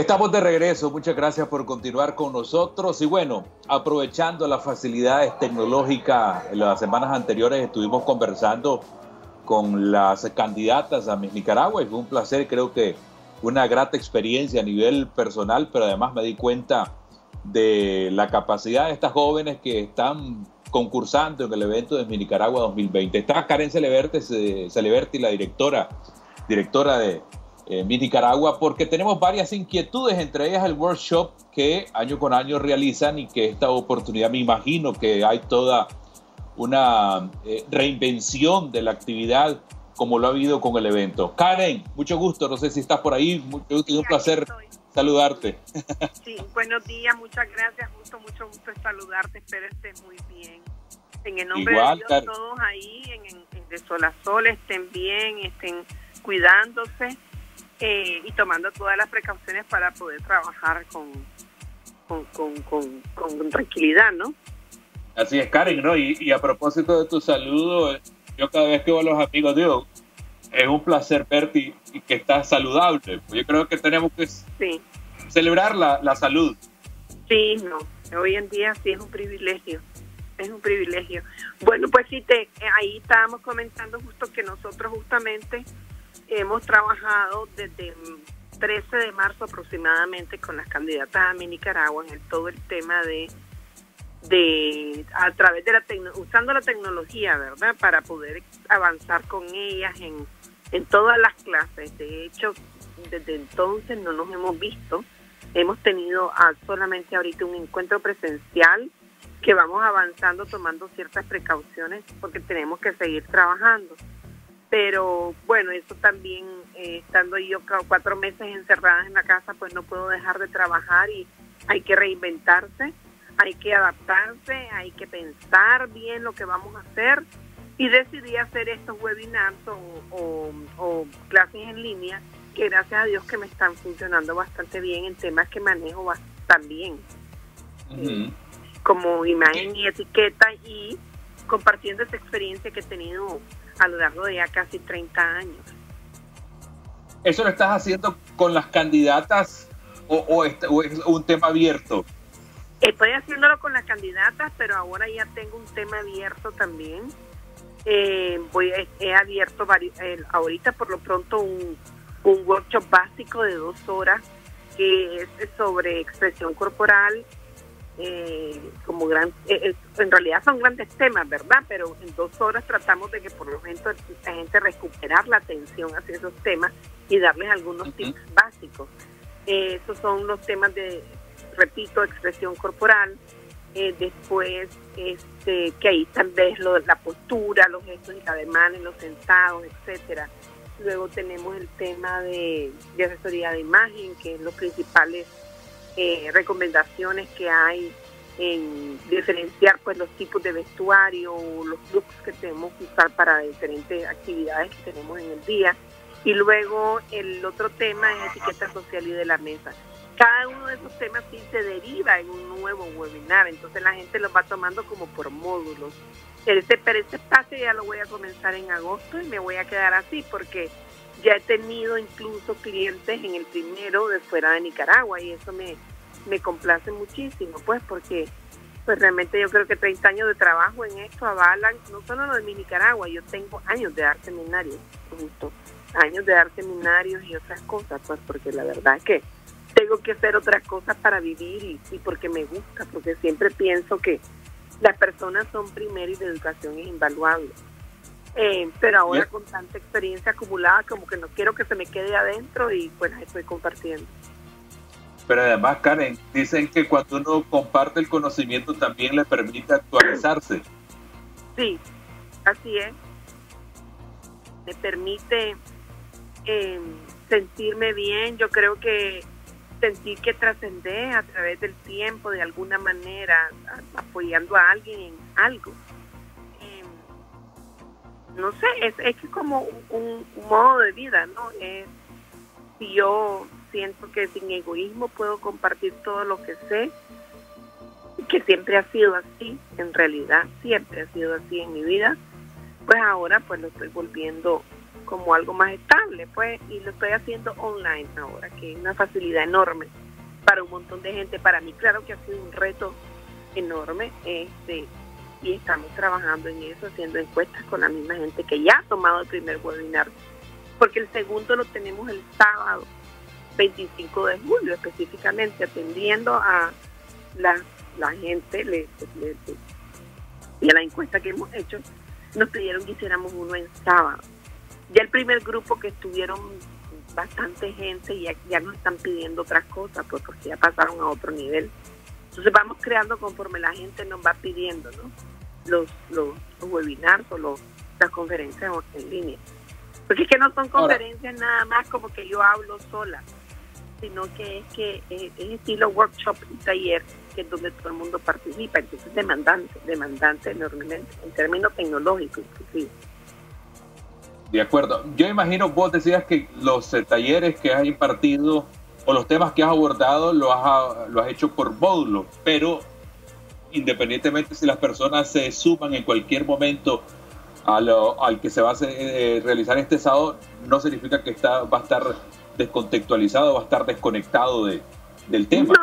Estamos de regreso, muchas gracias por continuar con nosotros y bueno, aprovechando las facilidades tecnológicas, en las semanas anteriores estuvimos conversando con las candidatas a Miss Nicaragua y fue un placer, creo que una grata experiencia a nivel personal, pero además me di cuenta de la capacidad de estas jóvenes que están concursando en el evento de Miss Nicaragua 2020. Está Karen Celeberti, Celeberti la directora, directora de eh, Miss Nicaragua, porque tenemos varias inquietudes, entre ellas el workshop que año con año realizan y que esta oportunidad me imagino que hay toda una eh, reinvención de la actividad como lo ha habido con el evento. Karen, mucho gusto, no sé si estás por ahí, es un placer saludarte. Sí, buenos días, muchas gracias, gusto, mucho gusto saludarte, espero estés muy bien. En el nombre de Dios, todos ahí en, en, de Sol a Sol estén bien, estén cuidándose eh, y tomando todas las precauciones para poder trabajar con, con, con, con tranquilidad, ¿no? Así es, Karen, ¿no? Y, a propósito de tu saludo, yo cada vez que veo a los amigos digo, es un placer verte y, que estás saludable. Yo creo que tenemos que celebrar la, la salud. Sí, no, hoy en día sí es un privilegio, es un privilegio. Bueno, pues sí, te, ahí estábamos comentando justo que nosotros justamente hemos trabajado desde 13 de marzo aproximadamente con las candidatas a mi Nicaragua en todo el tema de de a través de la usando la tecnología, ¿verdad? Para poder avanzar con ellas en, en todas las clases. De hecho, desde entonces no nos hemos visto. Hemos tenido solamente ahorita un encuentro presencial que vamos avanzando tomando ciertas precauciones porque tenemos que seguir trabajando. Pero bueno, eso también, eh, estando yo cuatro meses encerrada en la casa, pues no puedo dejar de trabajar y hay que reinventarse hay que adaptarse, hay que pensar bien lo que vamos a hacer. Y decidí hacer estos webinars o, clases en línea que gracias a Dios que me están funcionando bastante bien en temas que manejo también, como imagen y etiqueta y compartiendo esa experiencia que he tenido a lo largo de ya casi 30 años. ¿Eso lo estás haciendo con las candidatas o es un tema abierto? Estoy haciéndolo con las candidatas, pero ahora ya tengo un tema abierto también. Eh, voy he abierto ahorita por lo pronto un, un workshop básico de dos horas que es sobre expresión corporal. Eh, como gran, eh, en realidad son grandes temas, ¿verdad? Pero en dos horas tratamos de que por lo menos la gente recuperar la atención hacia esos temas y darles algunos tips básicos. esos son los temas de repito, expresión corporal, eh, después este, que ahí también lo, la postura, los gestos y ademanes, los sentados, etcétera. Luego tenemos el tema de, asesoría de imagen, que es los principales eh, recomendaciones que hay en diferenciar pues los tipos de vestuario, los looks que tenemos que usar para diferentes actividades que tenemos en el día. Y luego el otro tema es etiqueta social y de la mesa cada uno de esos temas sí se deriva en un nuevo webinar, entonces la gente lo va tomando como por módulos. Este, pero este espacio ya lo voy a comenzar en agosto y me voy a quedar así porque ya he tenido incluso clientes en el primero de fuera de Nicaragua y eso me, me complace muchísimo, pues porque pues realmente yo creo que 30 años de trabajo en esto avalan no solo lo de mi Nicaragua, yo tengo años de dar seminarios, justo, años de dar seminarios y otras cosas, pues porque la verdad es que tengo que hacer otras cosas para vivir y, porque me gusta, porque siempre pienso que las personas son primero y la educación es invaluable. Eh, pero ahora con tanta experiencia acumulada, como que no quiero que se me quede adentro y pues estoy compartiendo. Pero además, Karen, dicen que cuando uno comparte el conocimiento también le permite actualizarse. Sí, así es. Me permite eh, sentirme bien. Yo creo que sentir que trascendé a través del tiempo de alguna manera, apoyando a alguien en algo. Em, no sé, es, es como un, modo de vida, ¿no? si yo siento que sin egoísmo puedo compartir todo lo que sé, que siempre ha sido así, en realidad siempre ha sido así en mi vida, pues ahora pues lo estoy volviendo como algo más estable, pues, y lo estoy haciendo online ahora, que es una facilidad enorme para un montón de gente. Para mí, claro que ha sido un reto enorme, este, y estamos trabajando en eso, haciendo encuestas con la misma gente que ya ha tomado el primer webinar, porque el segundo lo tenemos el sábado 25 de julio específicamente, atendiendo a la, la gente le, y a la encuesta que hemos hecho, nos pidieron que hiciéramos uno en sábado. Ya el primer grupo que estuvieron bastante gente y ya, ya nos están pidiendo otras cosas, pues porque ya pasaron a otro nivel. Entonces vamos creando conforme la gente nos va pidiendo, ¿no? Los, los, webinars o los, las conferencias en línea. Porque es que no son conferencias nada más como que yo hablo sola, sino que es que es, estilo workshop y taller, que es donde todo el mundo participa. Entonces es demandante, demandante enormemente, en términos tecnológicos inclusive. De acuerdo. Yo imagino, vos decías que los eh, talleres que has impartido o los temas que has abordado lo has, lo has hecho por módulo, pero independientemente si las personas se suman en cualquier momento a lo, al que se va a eh, realizar este sábado, no significa que está, va a estar descontextualizado, va a estar desconectado de, del tema.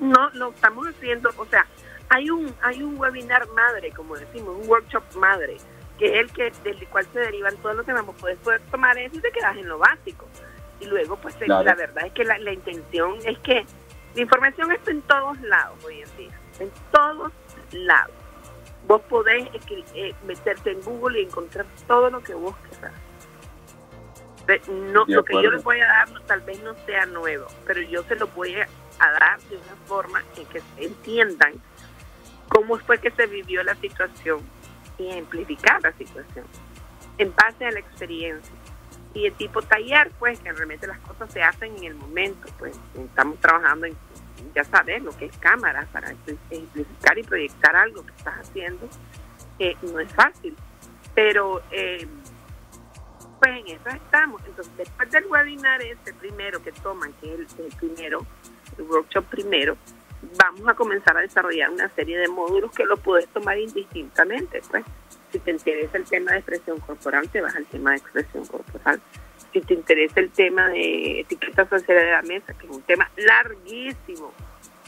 No, no, lo estamos haciendo, o sea, hay un, hay un webinar madre, como decimos, un workshop madre, que es el que del cual se derivan todos los temas. Puedes poder tomar eso y te quedas en lo básico. Y luego, pues la verdad es que la, intención es que la información está en todos lados hoy en día, en todos lados. Vos podés eh, meterte en Google y encontrar todo lo que vos quieras. No, lo que yo les voy a dar tal vez no sea nuevo, pero yo se lo voy a dar de una forma en que entiendan cómo fue que se vivió la situación y ejemplificar la situación en base a la experiencia. Y el tipo taller, pues, que realmente las cosas se hacen en el momento, pues, estamos trabajando en, ya sabes, lo que es cámara para ejemplificar y proyectar algo que estás haciendo, eh, no es fácil, pero eh, pues en eso estamos. Entonces, después del webinar este primero que toman, que es el primero, el workshop primero, vamos a comenzar a desarrollar una serie de módulos que lo puedes tomar indistintamente. Pues, si te interesa el tema de expresión corporal, te vas al tema de expresión corporal. Si te interesa el tema de etiqueta social de la mesa, que es un tema larguísimo,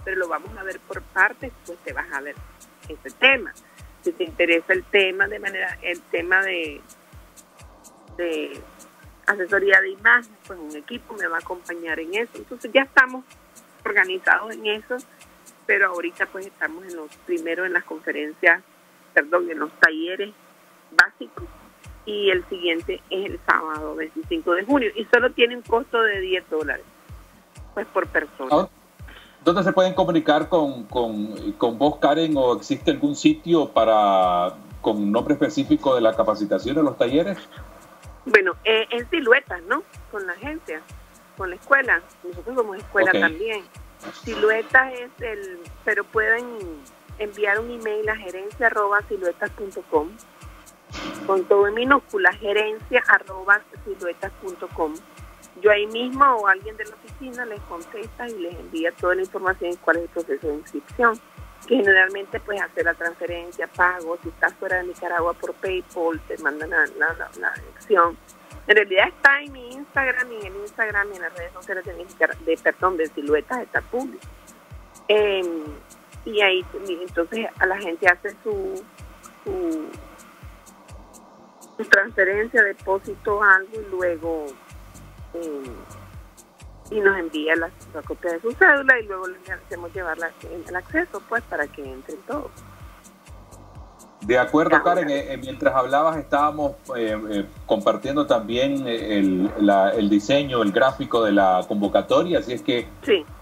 pero lo vamos a ver por partes, pues te vas a ver ese tema. Si te interesa el tema de manera, el tema de, de asesoría de imagen, pues un equipo me va a acompañar en eso. Entonces ya estamos organizados en eso pero ahorita pues estamos en los primeros en las conferencias, perdón, en los talleres básicos y el siguiente es el sábado 25 de junio y solo tiene un costo de 10 dólares, pues por persona. ¿Dónde se pueden comunicar con, con, con vos, Karen, o existe algún sitio para con nombre específico de la capacitación de los talleres? Bueno, eh, en siluetas, ¿no? Con la agencia, con la escuela. Nosotros somos escuela también. Siluetas es el, pero pueden enviar un email a gerencia arroba siluetas.com con todo en minúscula, gerencia arroba siluetas.com. Yo ahí mismo o alguien de la oficina les contesta y les envía toda la información y cuál es el proceso de inscripción. Que generalmente pues hacer la transferencia, pago, si estás fuera de Nicaragua por PayPal, te mandan la, la, dirección en realidad está en mi Instagram y en Instagram y en las redes sociales de, de perdón, de siluetas está público. Em, y ahí entonces a la gente hace su, su, transferencia, depósito, algo y luego em, y nos envía la, copia de su cédula y luego le hacemos llevar el acceso pues para que entren todos. De acuerdo, Karen, eh, eh, mientras hablabas estábamos eh, compartiendo también el, diseño, el gráfico de la convocatoria, así es que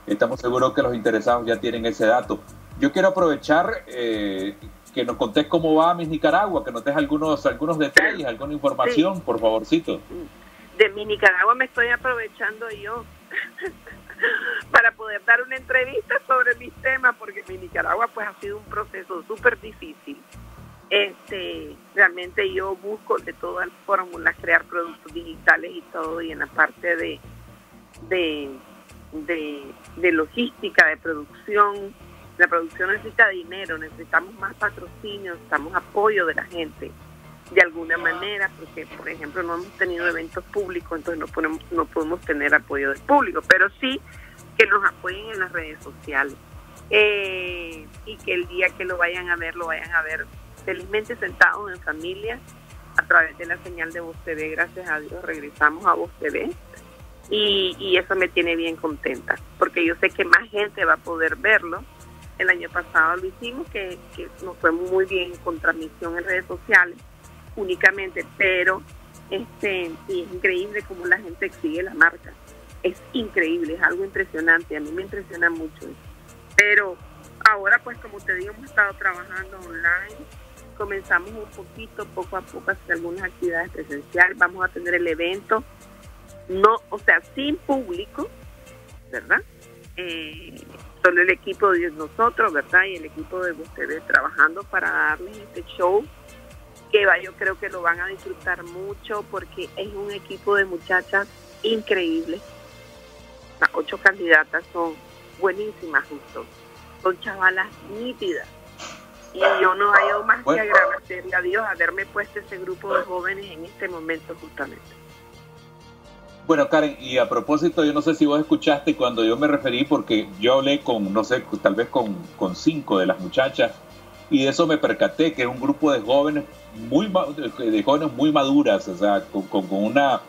estamos seguros que los interesados ya tienen ese dato. Yo quiero aprovechar que nos contés cómo va Miss Nicaragua, que nos des algunos, algunos detalles, alguna información, por favorcito. De mi Nicaragua me estoy aprovechando yo para poder dar una entrevista sobre mis temas, porque mi Nicaragua pues ha sido un proceso súper difícil este, realmente yo busco de todas fórmulas crear productos digitales y todo, y en la parte de, de, logística, de producción, la producción necesita dinero, necesitamos más patrocinio, necesitamos apoyo de la gente. De alguna manera, porque por ejemplo no hemos tenido eventos públicos, entonces no podemos, no podemos tener apoyo del público, pero sí que nos apoyen en las redes sociales. Eh, y que el día que lo vayan a ver, lo vayan a ver felizmente sentados en familia a través de la señal de Voz TV, gracias a Dios regresamos a Voz TV y, y eso me tiene bien contenta, porque yo sé que más gente va a poder verlo. El año pasado lo hicimos, que, que nos fue muy bien con transmisión en redes sociales únicamente, pero este y es increíble cómo la gente sigue la marca. Es increíble, es algo impresionante, a mí me impresiona mucho. Pero ahora pues como te digo, hemos estado trabajando online, comenzamos un poquito, poco a poco, a hacer algunas actividades presenciales, vamos a tener el evento, no, o sea, sin público, ¿verdad? Eh, solo el equipo de nosotros, ¿verdad? Y el equipo de ustedes trabajando para darles este show que va, yo creo que lo van a disfrutar mucho porque es un equipo de muchachas increíble. Las ocho candidatas son buenísimas justo, son chavalas nítidas. Y yo no hay más que agradecerle a Dios haberme puesto ese grupo de jóvenes en este momento justamente. Bueno, Karen, y a propósito, yo no sé si vos escuchaste cuando yo me referí, porque yo hablé con, no sé, tal vez con, con cinco de las muchachas, y de eso me percaté, que es un grupo de jóvenes muy de jóvenes muy maduras, o sea, con, con una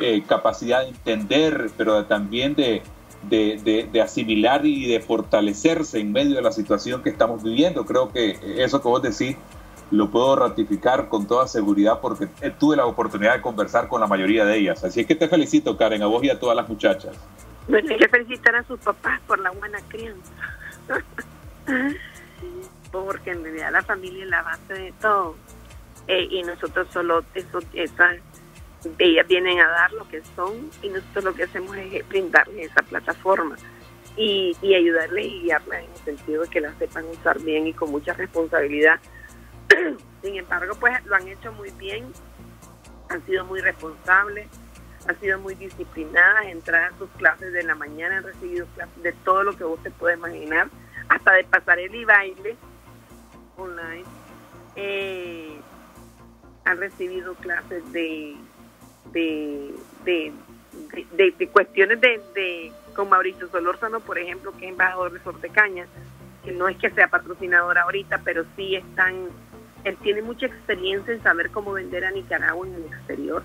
eh, capacidad de entender, pero también de, de, de, asimilar y de fortalecerse en medio de la situación que estamos viviendo. Creo que eso que vos decís lo puedo ratificar con toda seguridad porque tuve la oportunidad de conversar con la mayoría de ellas. Así es que te felicito, Karen, a vos y a todas las muchachas. Bueno, hay que felicitar a sus papás por la buena crianza. porque en realidad la familia es la base de todo. Eh, y nosotros solo, eso, esas, ellas vienen a dar lo que son y nosotros lo que hacemos es brindarles esa plataforma y, y ayudarles y guiarlas en el sentido de que las sepan usar bien y con mucha responsabilidad. Sin embargo, pues lo han hecho muy bien, han sido muy responsables, han sido muy disciplinadas, entrar a sus clases de la mañana, han recibido clases de todo lo que vos te puedes imaginar, hasta de pasarela y baile online. Eh, han recibido clases de, de, de, cuestiones de, con Mauricio Solórzano, por ejemplo, que es embajador de Sortecaña, que no es que sea patrocinador ahorita, pero sí están, él tiene mucha experiencia en saber cómo vender a Nicaragua en el exterior.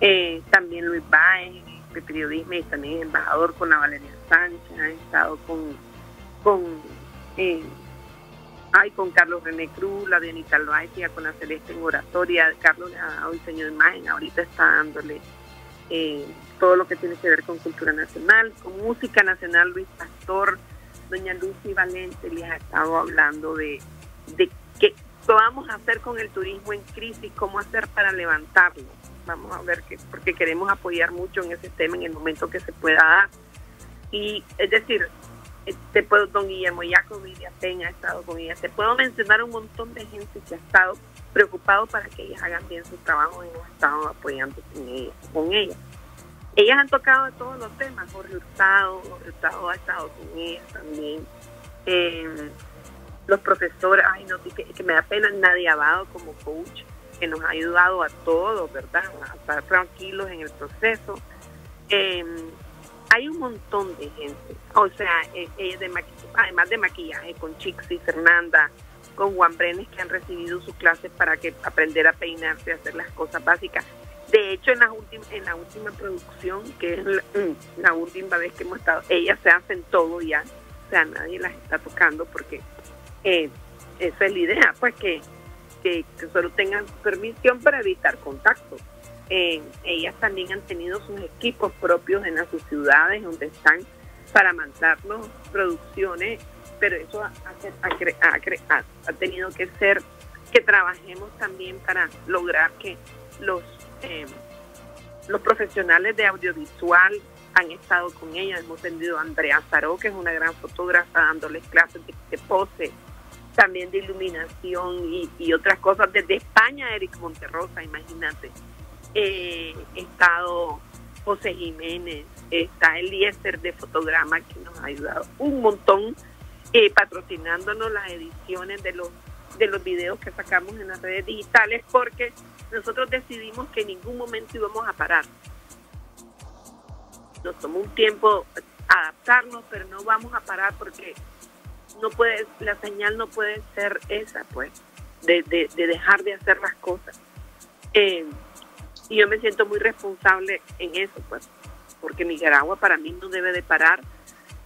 Eh, también Luis Baez, de periodismo, y también embajador con la Valeria Sánchez, ha estado con, con eh, Con Carlos René Cruz, la de Anita Loaitia, con la Celeste en oratoria. Carlos le ha dado diseño de imagen, ahorita está dándole eh, todo lo que tiene que ver con cultura nacional, con música nacional. Luis Pastor, doña Lucy Valente les ha estado hablando de, de qué vamos a hacer con el turismo en crisis, cómo hacer para levantarlo. Vamos a ver, que, porque queremos apoyar mucho en ese tema en el momento que se pueda dar. Y es decir, te puedo, don Guillermo Jacob Peña ha estado con ella. Te puedo mencionar un montón de gente que ha estado preocupado para que ellas hagan bien su trabajo y nos estado apoyando con ellas. Ellas. han tocado todos los temas. Jorge Hurtado, Jorge Hurtado ha estado con ellas también. Eh, los profesores, ay, no, que, que me da pena Nadia Abado como coach, que nos ha ayudado a todos, ¿verdad? A estar tranquilos en el proceso. Eh, hay un montón de gente, o sea, eh, eh, de además de maquillaje, con Chixi, Fernanda, con Juan Brenes, que han recibido sus clases para que aprender a peinarse, a hacer las cosas básicas. De hecho, en la última, en la última producción, que es la, mm, última vez que hemos estado, ellas se hacen todo ya, o sea, nadie las está tocando porque eh, esa es la idea, pues que, que solo tengan permisión para evitar contacto. Eh, ellas también han tenido sus equipos propios en sus ciudades donde están para mandarnos producciones, pero eso ha, tenido que ser que trabajemos también para lograr que los eh, los profesionales de audiovisual han estado con ellas. Hemos tenido a Andrea Zaró, que es una gran fotógrafa, dándoles clases de, pose, también de iluminación y, otras cosas. Desde España, Eric Monterrosa, imagínate estado José Jiménez, está Eliezer de Fotograma que nos ha ayudado un montón eh, patrocinándonos las ediciones de los de los videos que sacamos en las redes digitales porque nosotros decidimos que en ningún momento íbamos a parar. Nos tomó un tiempo adaptarnos, pero no vamos a parar porque no puede, la señal no puede ser esa, pues, de, dejar de hacer las cosas. Eh, y yo me siento muy responsable en eso, pues, porque Nicaragua para mí no debe de parar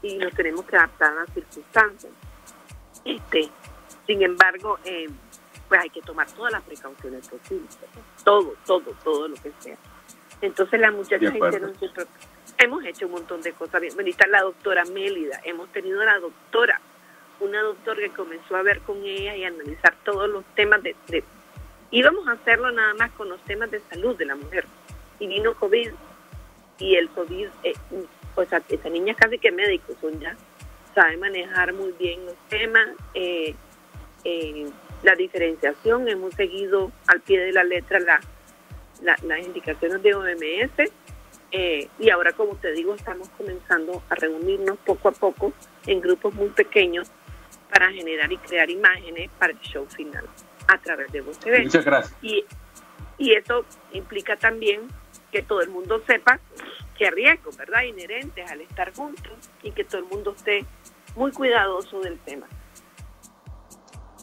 y nos tenemos que adaptar a las circunstancias. Este, sin embargo, eh, pues hay que tomar todas las precauciones posibles, todo, todo, todo lo que sea. Entonces las muchachas hicieron hemos hecho un montón de cosas bien. Está la doctora Mélida, hemos tenido a la doctora, una doctora que comenzó a ver con ella y analizar todos los temas de, de íbamos a hacerlo nada más con los temas de salud de la mujer. Y vino COVID y el COVID, eh, o sea, esa niña casi que médicos son ya, sabe manejar muy bien los temas, eh, eh, la diferenciación, hemos seguido al pie de la letra la, las indicaciones de OMS y ahora, como te digo, estamos comenzando a reunirnos poco a poco en grupos muy pequeños para generar y crear imágenes para el show final a través de Voz TV. Muchas gracias. Y, y eso implica también que todo el mundo sepa que riesgos, ¿verdad?, inherentes al estar juntos y que todo el mundo esté muy cuidadoso del tema.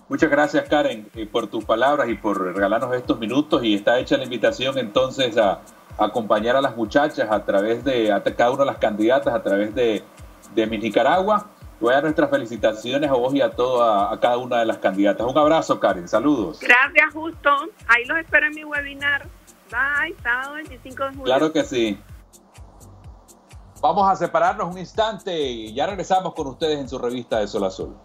Muchas gracias, Karen, eh, por tus palabras y por regalarnos estos minutos. Y está hecha la invitación entonces a, acompañar a las muchachas a través de, a cada una de las candidatas a través de, de Mi Nicaragua. Voy a dar nuestras felicitaciones a vos y a, toda, a cada una de las candidatas. Un abrazo, Karen. Saludos. Gracias, Justo. Ahí los espero en mi webinar. Bye, sábado 25 de julio. Claro que sí. Vamos a separarnos un instante y ya regresamos con ustedes en su revista de Sol a Sol.